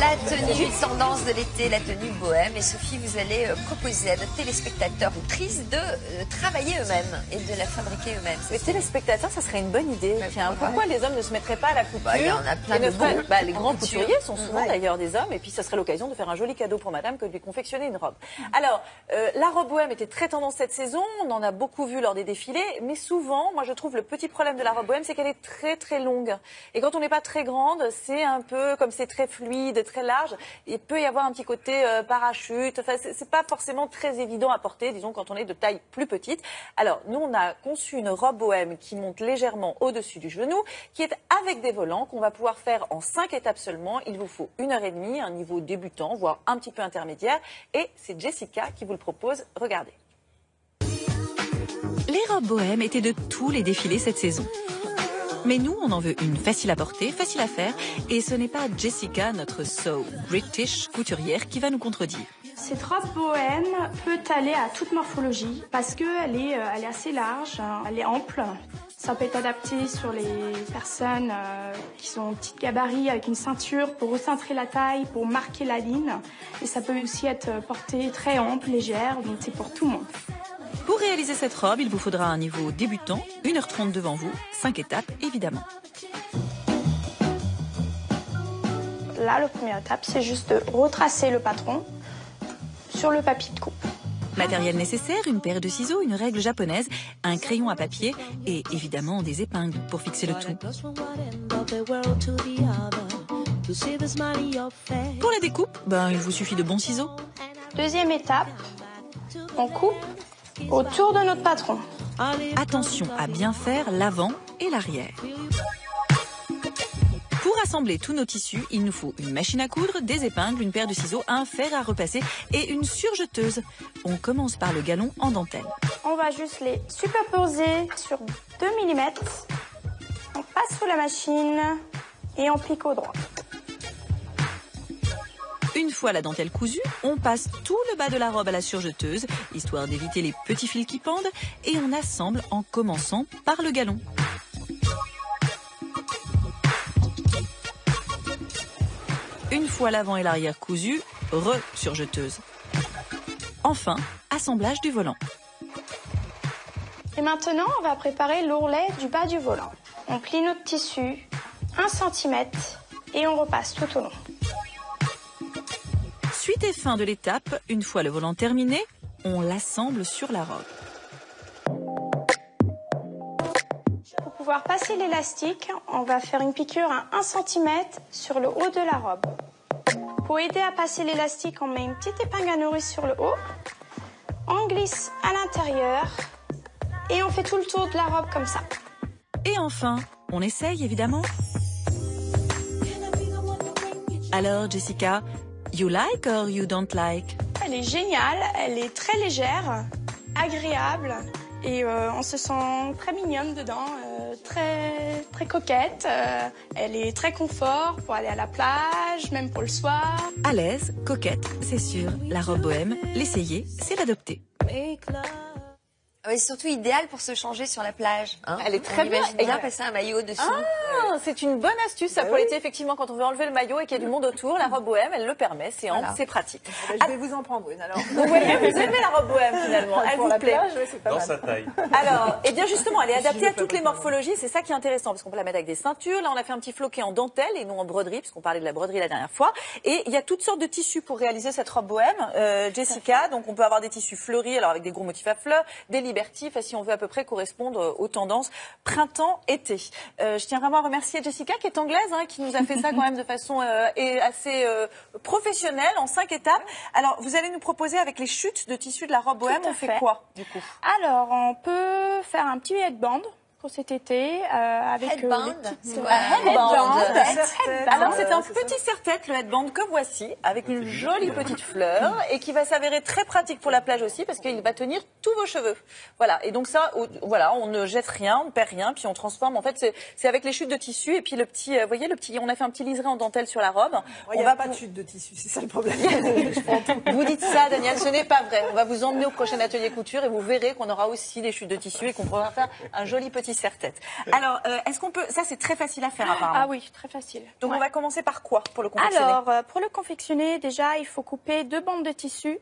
La tenue tendance de l'été, la tenue bohème. Et Sophie, vous allez euh, proposer à nos téléspectateurs ou tristes de euh, travailler eux-mêmes et de la fabriquer eux-mêmes. Les téléspectateurs, ça serait une bonne idée. Tiens, pourquoi les hommes ne se mettraient pas à la couture Bah, il y en a plein de bons bah, Les grands couture. couturiers sont souvent Ouais. d'ailleurs des hommes, et puis ça serait l'occasion de faire un joli cadeau pour madame que de lui confectionner une robe. Alors, euh, la robe bohème était très tendance cette saison, on en a beaucoup vu lors des défilés, mais souvent, moi je trouve le petit problème de la robe bohème, c'est qu'elle est très très longue. Et quand on n'est pas très grande, c'est un peu, comme c'est très fluide, très large, il peut y avoir un petit côté euh, parachute, enfin c'est pas forcément très évident à porter, disons quand on est de taille plus petite. Alors, nous on a conçu une robe bohème qui monte légèrement au-dessus du genou, qui est avec des volants qu'on va pouvoir faire en cinq étapes seulement. Il vous faut une heure et demie, un niveau débutant, voire un petit peu intermédiaire. Et c'est Jessica qui vous le propose. Regardez. Les robes bohèmes étaient de tous les défilés cette saison. Mais nous, on en veut une facile à porter, facile à faire, et ce n'est pas Jessica, notre so British couturière, qui va nous contredire. Cette robe bohème peut aller à toute morphologie parce qu'elle est, euh, elle est assez large, hein, elle est ample. Ça peut être adapté sur les personnes euh, qui sont petites gabarits avec une ceinture pour recentrer la taille, pour marquer la ligne. Et ça peut aussi être porté très ample, légère, donc c'est pour tout le monde. Pour réaliser cette robe, il vous faudra un niveau débutant, 1h30 devant vous, 5 étapes évidemment. Là, la première étape, c'est juste de retracer le patron sur le papier de coupe. Matériel nécessaire, une paire de ciseaux, une règle japonaise, un crayon à papier et évidemment des épingles pour fixer le tout. Pour la découpe, ben, il vous suffit de bons ciseaux. Deuxième étape, on coupe autour de notre patron. Attention à bien faire l'avant et l'arrière. Pour assembler tous nos tissus, il nous faut une machine à coudre, des épingles, une paire de ciseaux, un fer à repasser et une surjeteuse. On commence par le galon en dentelle. On va juste les superposer sur 2 mm. On passe sous la machine et on pique au droit. Une fois la dentelle cousue, on passe tout le bas de la robe à la surjeteuse, histoire d'éviter les petits fils qui pendent, et on assemble en commençant par le galon. Une fois l'avant et l'arrière cousus, re-surjeteuse. Enfin, assemblage du volant. Et maintenant, on va préparer l'ourlet du bas du volant. On plie notre tissu 1 cm et on repasse tout au long. Suite et fin de l'étape, une fois le volant terminé, on l'assemble sur la robe. Pour pouvoir passer l'élastique, on va faire une piqûre à 1 cm sur le haut de la robe. Pour aider à passer l'élastique, on met une petite épingle à nourrice sur le haut. On glisse à l'intérieur et on fait tout le tour de la robe comme ça. Et enfin, on essaye évidemment. Alors Jessica, you like or you don't like? Elle est géniale, elle est très légère, agréable et euh, on se sent très mignonne dedans, euh, très très coquette. euh, elle est très confort pour aller à la plage, même pour le soir. À l'aise, coquette, c'est sûr. La robe bohème, l'essayer, c'est l'adopter. Oui, c'est surtout idéal pour se changer sur la plage. hein. Elle est très On bien. Et bien passer un maillot dessous. Ah, c'est une bonne astuce, ça, pour l'été, effectivement, quand on veut enlever le maillot et qu'il y a du monde autour, la robe bohème, elle le permet, c'est Voilà. c'est pratique. Je vais vous en prendre une alors. Vous voyez, vous aimez la robe bohème, finalement, elle Pour vous la plaît. plage, pas Dans mal. sa taille. Alors, et bien justement, elle est adaptée à toutes les morphologies. C'est ça qui est intéressant, parce qu'on peut la mettre avec des ceintures. Là, on a fait un petit floqué en dentelle et non en broderie, puisqu'on parlait de la broderie la dernière fois. Et il y a toutes sortes de tissus pour réaliser cette robe bohème, euh, Jessica. Donc, on peut avoir des tissus fleuris, alors avec des gros motifs à fleurs, des si on veut à peu près correspondre aux tendances printemps-été. Euh, je tiens vraiment à remercier Jessica, qui est anglaise, hein, qui nous a fait ça quand même de façon euh, assez euh, professionnelle, en cinq étapes. Alors, vous allez nous proposer avec les chutes de tissus de la robe bohème, à on fait fait. quoi, du coup? Alors, on peut faire un petit headband pour cet été euh, avec euh, Headband. headband headband. Alors c'est un petit serre-tête, le headband que voici, avec une jolie petite fleur et qui va s'avérer très pratique pour la plage aussi parce qu'il va tenir tous vos cheveux. Voilà. Et donc ça, voilà, on ne jette rien, on ne perd rien, puis on transforme. En fait, c'est- avec les chutes de tissu et puis le petit, euh, vous voyez le petit, on a fait un petit liseré en dentelle sur la robe. Il n'y on a va pas de chute de tissu, c'est ça le problème. Vous dites ça, Daniel, ce n'est pas vrai. On va vous emmener au prochain atelier couture et vous verrez qu'on aura aussi des chutes de tissu et qu'on pourra faire un joli petit serre-tête. Alors, euh, est-ce qu'on peut... Ça, c'est très facile à faire, apparemment. Ah oui, très facile. Donc, Ouais. on va commencer par quoi pour le confectionner? Alors, euh, pour le confectionner, déjà, il faut couper deux bandes de tissu,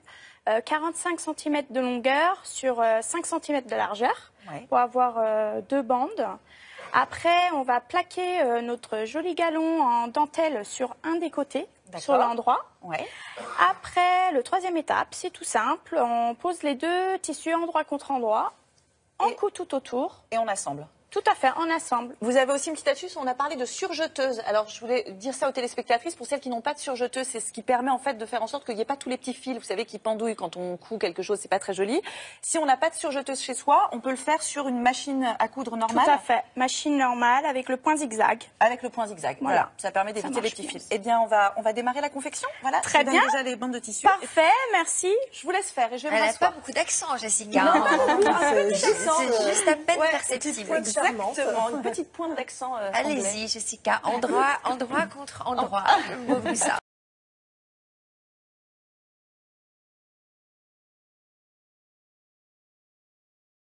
euh, 45 cm de longueur sur euh, 5 cm de largeur, Ouais. pour avoir euh, deux bandes. Après, on va plaquer euh, notre joli galon en dentelle sur un des côtés, sur l'endroit. Ouais. Après, le troisième étape, c'est tout simple. On pose les deux tissus endroit contre endroit, en Et- coup tout autour. Et on assemble. Tout à fait, en assemble. Vous avez aussi une petite astuce, on a parlé de surjeteuse. Alors, je voulais dire ça aux téléspectatrices, pour celles qui n'ont pas de surjeteuse, c'est ce qui permet en fait de faire en sorte qu'il n'y ait pas tous les petits fils, vous savez, qui pendouillent quand on coud quelque chose, c'est pas très joli. Si on n'a pas de surjeteuse chez soi, on peut le faire sur une machine à coudre normale. Tout à fait. Machine normale avec le point zigzag. Avec le point zigzag. Voilà. Voilà. Ça permet d'éviter les petits bien. fils. Eh bien, on va, on va démarrer la confection. Voilà. Très Je vous donne bien. déjà les bandes de tissu. Parfait, merci. Je vous laisse faire et je vais Elle n'a pas beaucoup d'accent, Jessica. Non, hein. c'est C'est juste, juste à peine Ouais, perceptible. Charmante. Exactement, une petite pointe d'accent euh. Allez-y, Jessica. Endroit, endroit contre endroit. J'aime beaucoup ça.